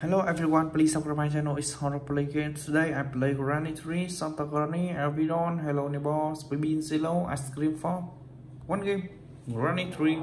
Hello everyone, please subscribe my channel. It's Horror Play Games. Today I play Granny 3, Santa Granny, Evil Doll, Hello Neighbor, Spin Zero, Ice Scream 4. One game, Granny 3.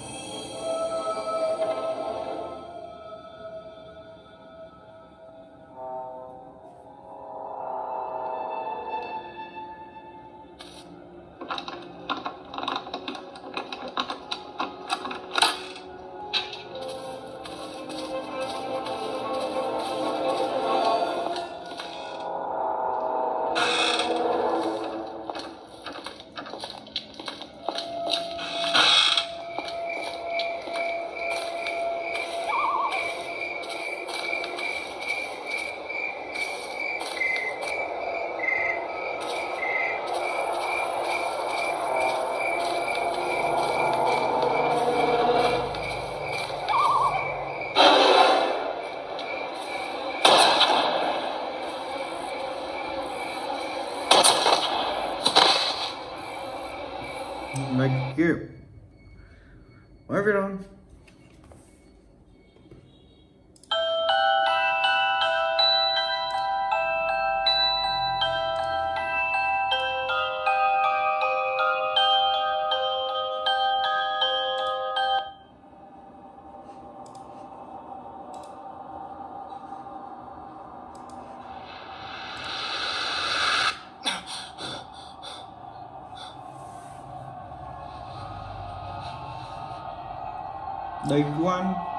Day one.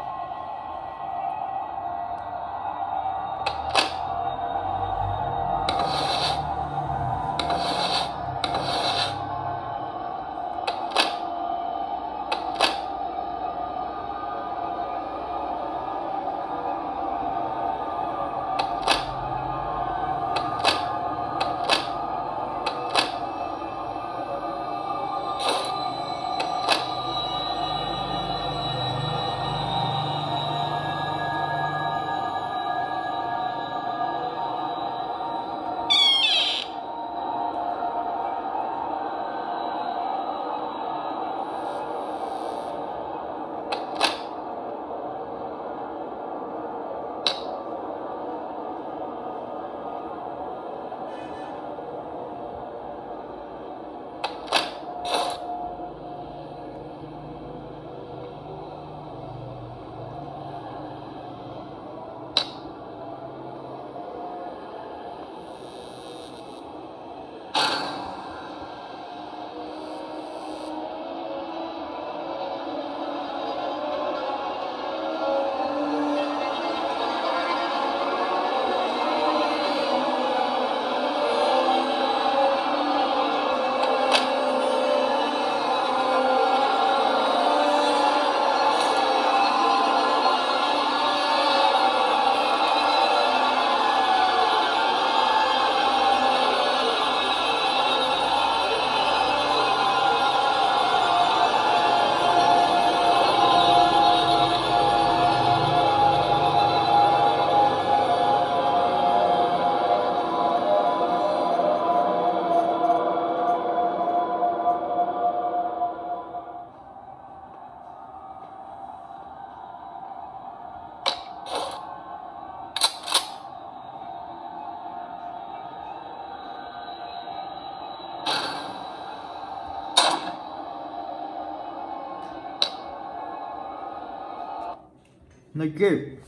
Game.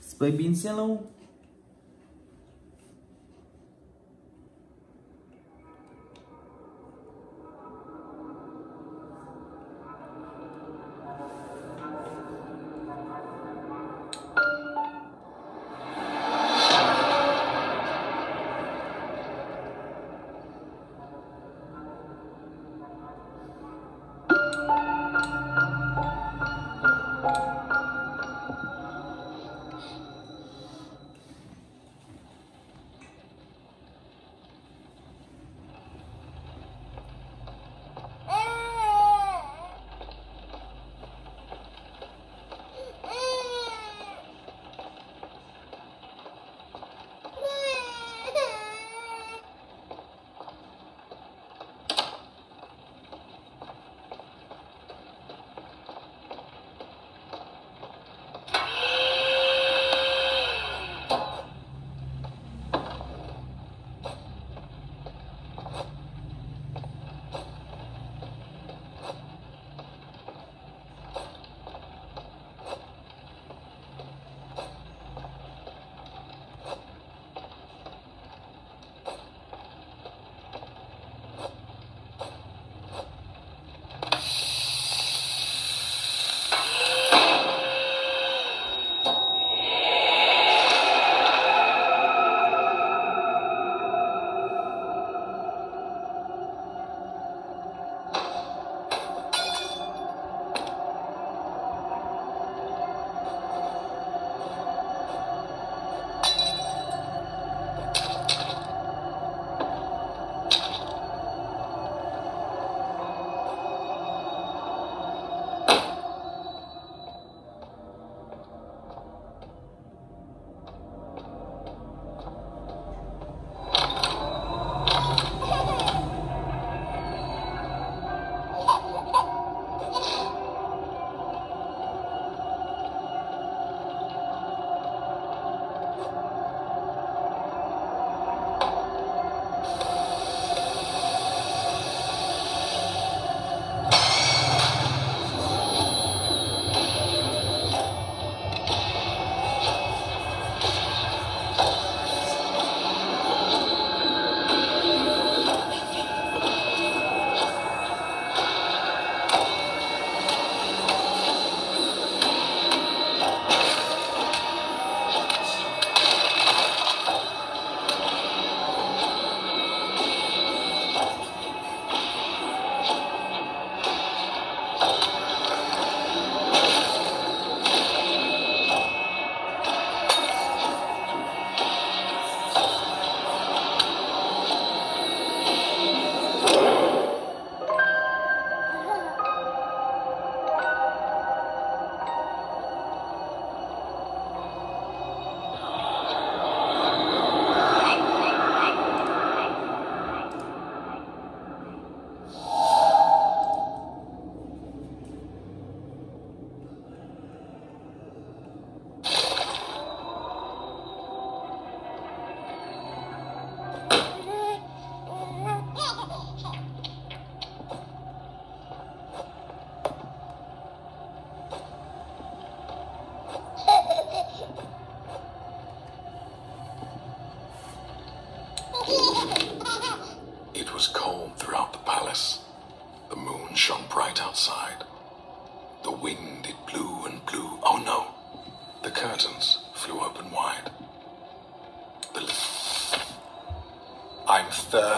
Space Bean Yellow.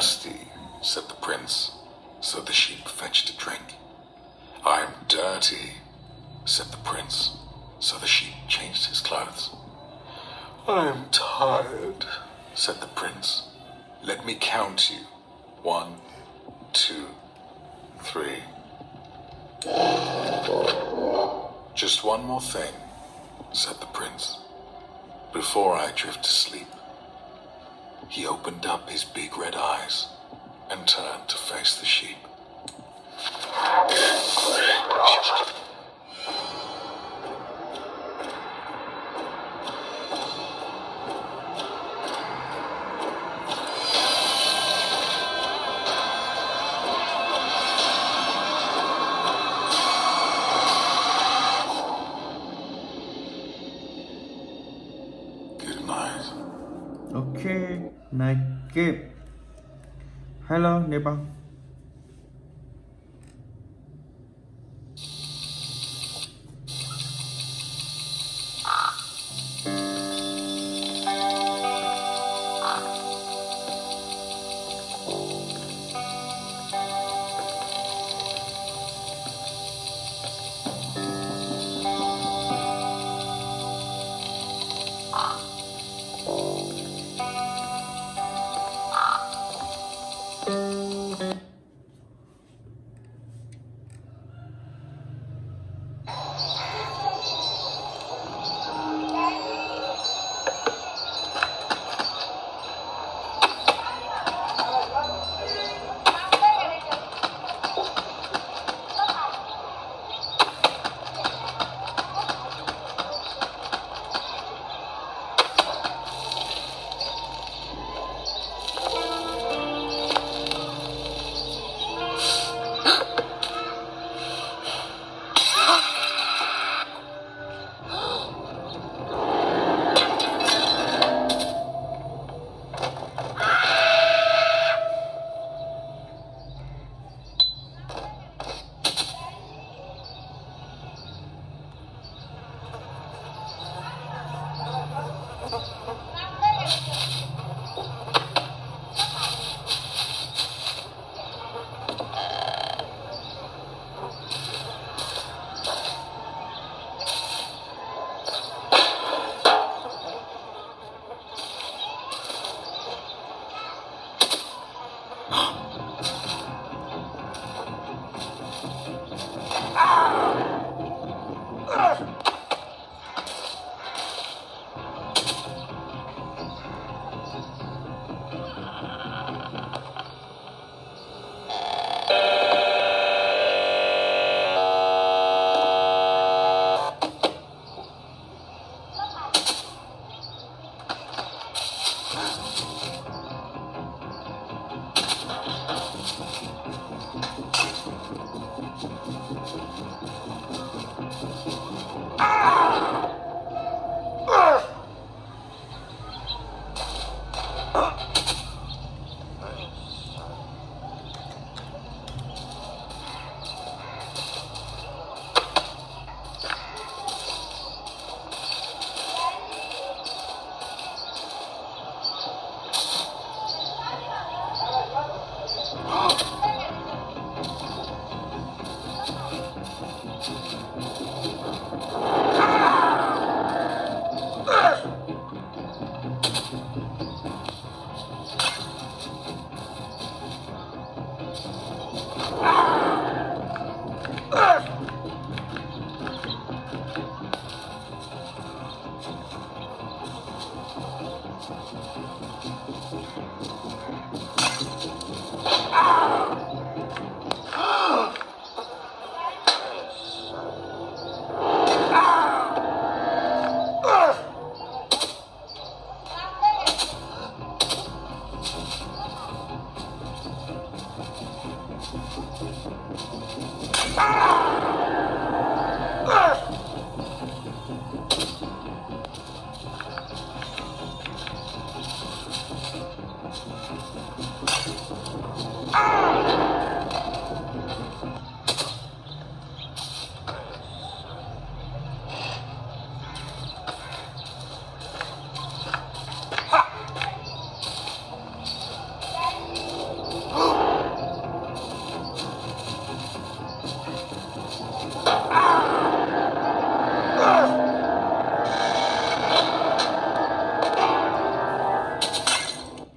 Thirsty, said the prince, so the sheep fetched a drink. I'm dirty, said the prince, so the sheep changed his clothes. I'm tired, said the prince. Let me count you. One, two, three. Just one more thing, said the prince, before I drift to sleep. He opened up his big red eyes and turned to face the sheep. Naked Hello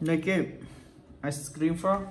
neighbor Naked eh, Ice Scream for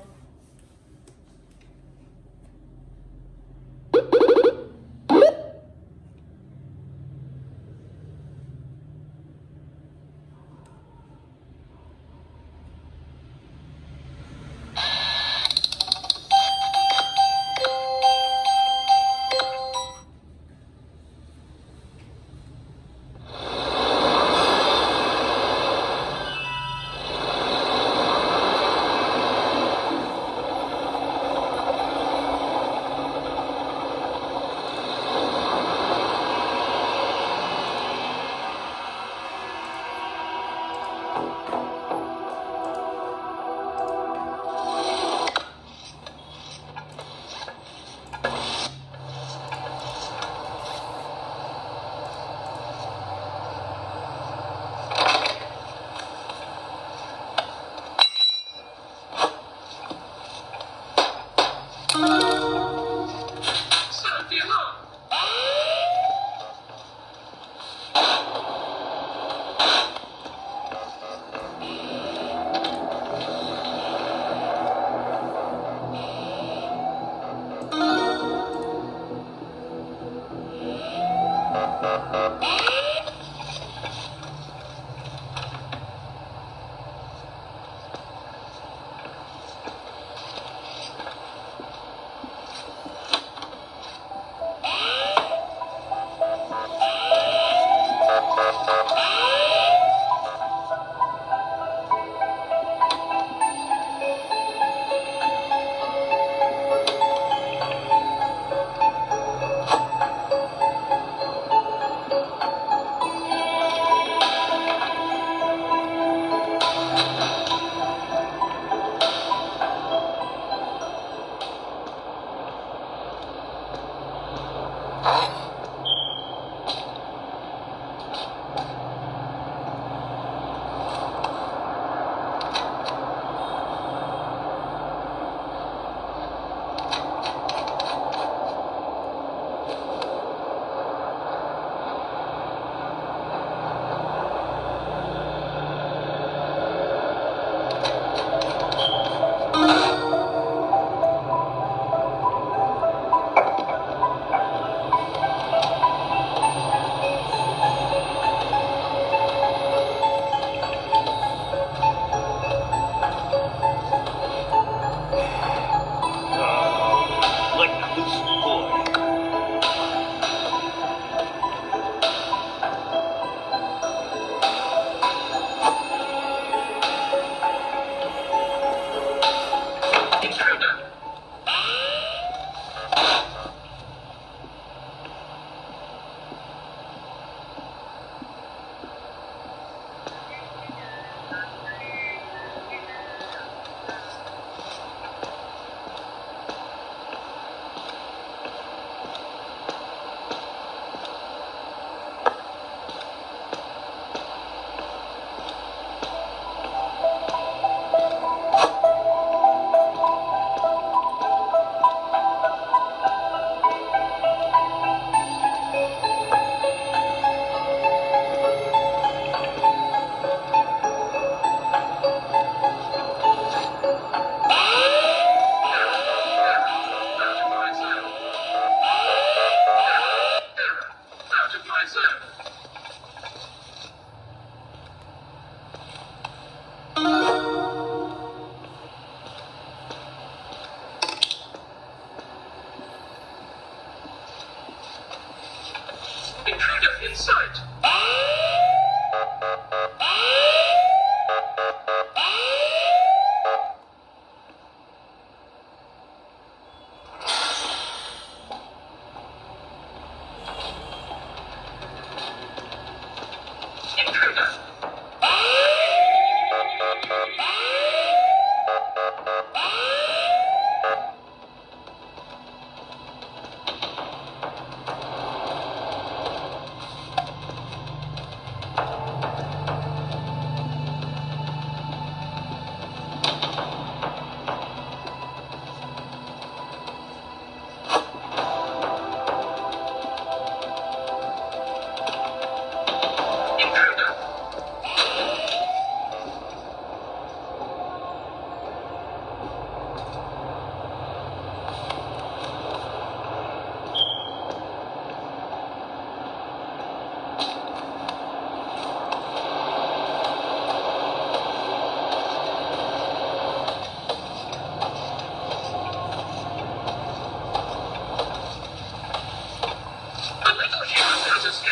okay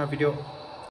my video